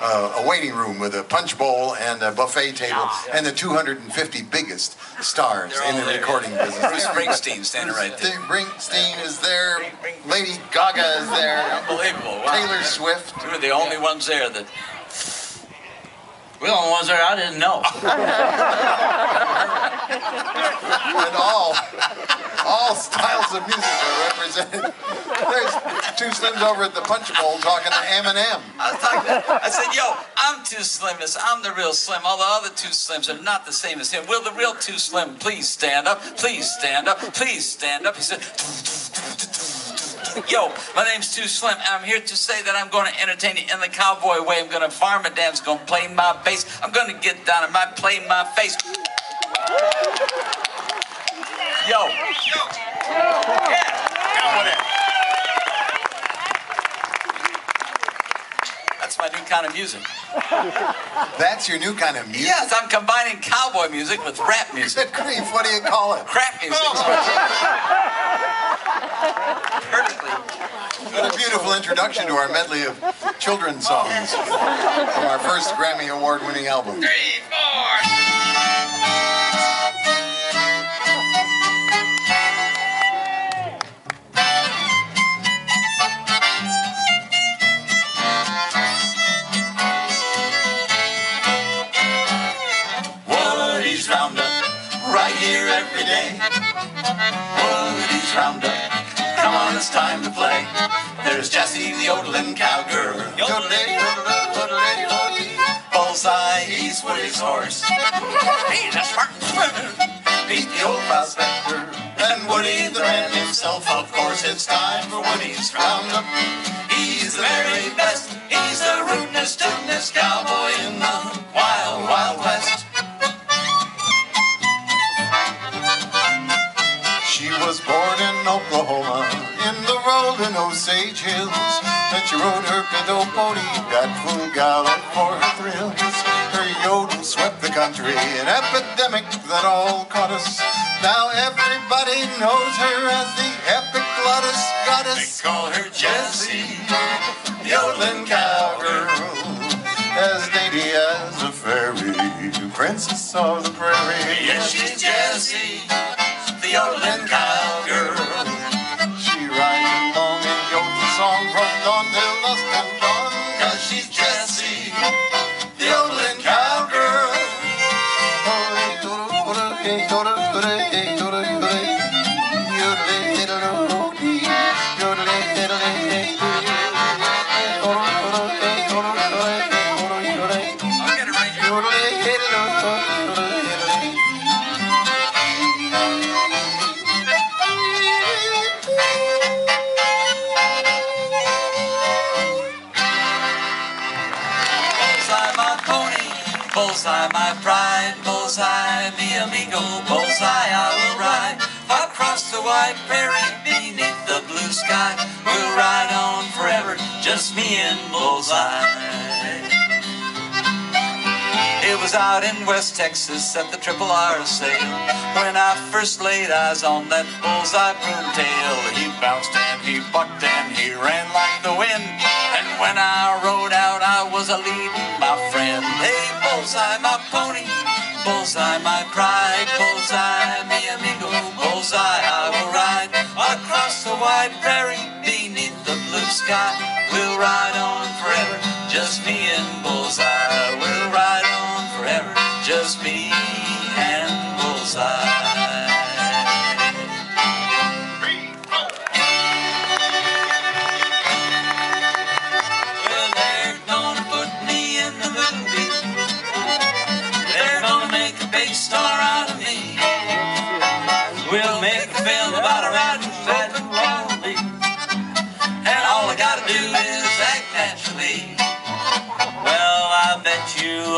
uh, a waiting room with a punch bowl and a buffet table and the 250 biggest stars in the there. recording business. Bruce Springsteen standing right there. Springsteen is there. Lady Gaga is there. Unbelievable. Wow. Taylor Swift. We were the only ones there that. We're the only ones there I didn't know. and all all styles of music are represented. There's Too Slims over at the punch bowl talking to Eminem. I, was talking to, I said, yo, I'm too slimmest. I'm the real slim. All the other Too Slims are not the same as him. Will the real Too Slim please stand up? Please stand up. Please stand up. He said, Yo, my name's Too Slim, and I'm here to say that I'm going to entertain you in the cowboy way. I'm going to farm a dance, going to play my bass. I'm going to get down and might play my face. Yo. That's my new kind of music. That's your new kind of music. Yes, I'm combining cowboy music with rap music. Good grief, what do you call it? Crap music. Oh. Perfectly. What a beautiful introduction to our medley of children's songs from our first Grammy Award winning album. Day. Woody's Roundup, come on, it's time to play. There's Jessie, the yodeling cowgirl. Yodeling, yodeling, yodeling, yodeling. Bullseye, he's Woody's horse. He's a smart. Pete the old prospector. And Woody, the man himself, of course, it's time for Woody's Roundup. He's the very best. He's the rootinest, tootinest cowboy in the wild in the Osage Hills. And she rode her pinto pony, got full gallop for her thrills. Her yodel swept the country, an epidemic that all caught us. Now everybody knows her as the epic glottis They goddess. call her Jessie, yodeling cowgirl, as dainty as a fairy, princess of the Bullseye my pride, bullseye mi amigo, bullseye I will ride across the wide prairie beneath the blue sky. We'll ride on forever, just me and bullseye. It was out in West Texas at the Triple R sale when I first laid eyes on that bullseye broomtail. He bounced and he bucked and he ran like the wind. And when I rode out, I was a leading my friend. Hey, bullseye, my pony, bullseye, my pride, bullseye, mi amigo, bullseye, I will ride across the wide prairie beneath the blue sky. We'll ride on forever, just me and bullseye. We'll ride on forever, just me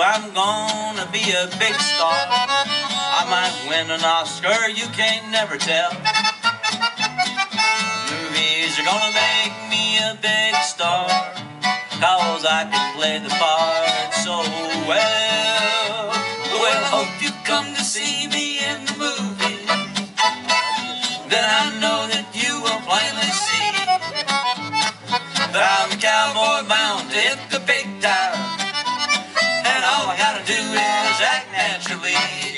I'm gonna be a big star. I might win an Oscar, you can't never tell. Movies are gonna make me a big star. Cause I can play the part so well. Well, hope you come to see me in the movie. Then I know that you will plainly see that I'm a cowboy could we?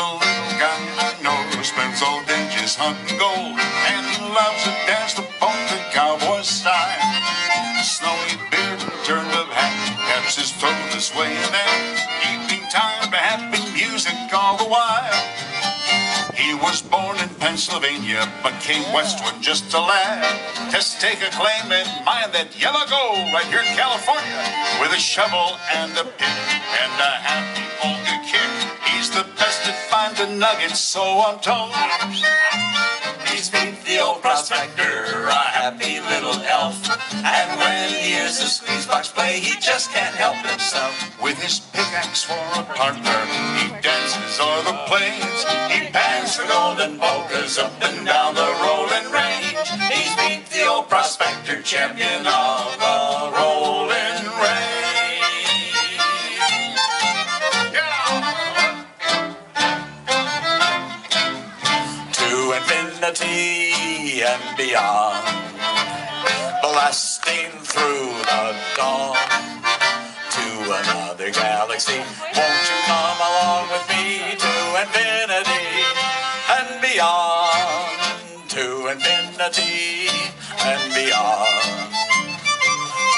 Buck hunting gold, and he loves to dance the polka cowboy style. Snowy beard and turned up hat, taps his throat this way and that. Evening time, to happy music all the while. He was born in Pennsylvania, but came westward just a lad. To take a claim and mine that yellow gold right here in California, with a shovel and a pick and a happy polka kick. He's the best at finding nuggets, so I'm told. He's Pete the old prospector, a happy little elf. And when he hears the squeeze box play, he just can't help himself. With his pickaxe for a partner, he dances o'er the plains. He pans for golden polkas up and down the rolling range. He's Pete the old prospector, champion infinity and beyond, blasting through the dawn to another galaxy. Won't you come along with me to infinity and beyond? To infinity and beyond.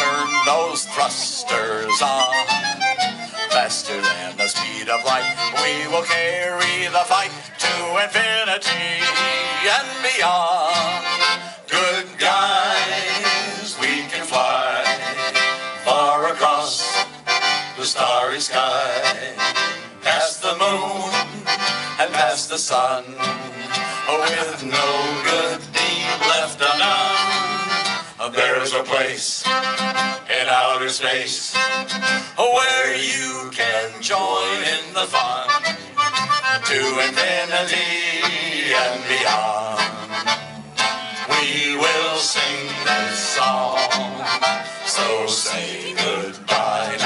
Turn those thrusters on. Faster than the speed of light, we will carry the fight to infinity and beyond. Good guys, we can fly far across the starry sky, past the moon and past the sun, with no good deed left undone. There's a place in outer space where you can join in the fun to infinity and beyond. We will sing this song. So say goodbye.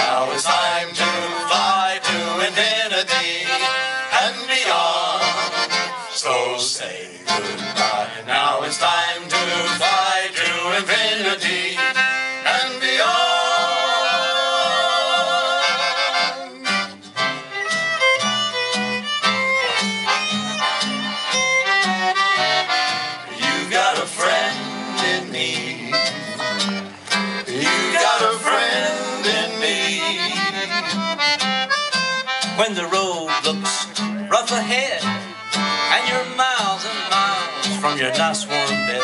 When the road looks rough ahead and you're miles and miles from your nice warm bed.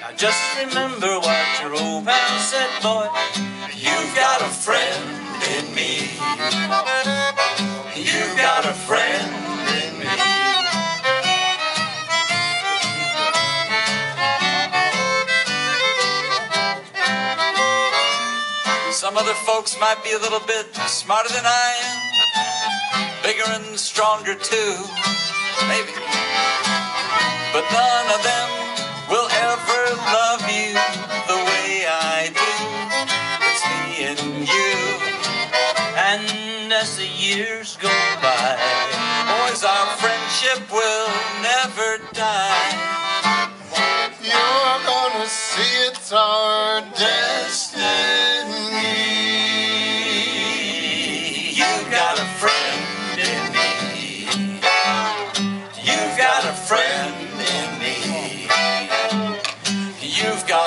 Now just remember what your old pal said, boy. You've got a friend in me. You've got a friend Some other folks might be a little bit smarter than I am, bigger and stronger too, maybe. But none of them will ever love you the way I do. It's me and you. And as the years go by, Boys, our friendship will never die. You're gonna see it's our you've got.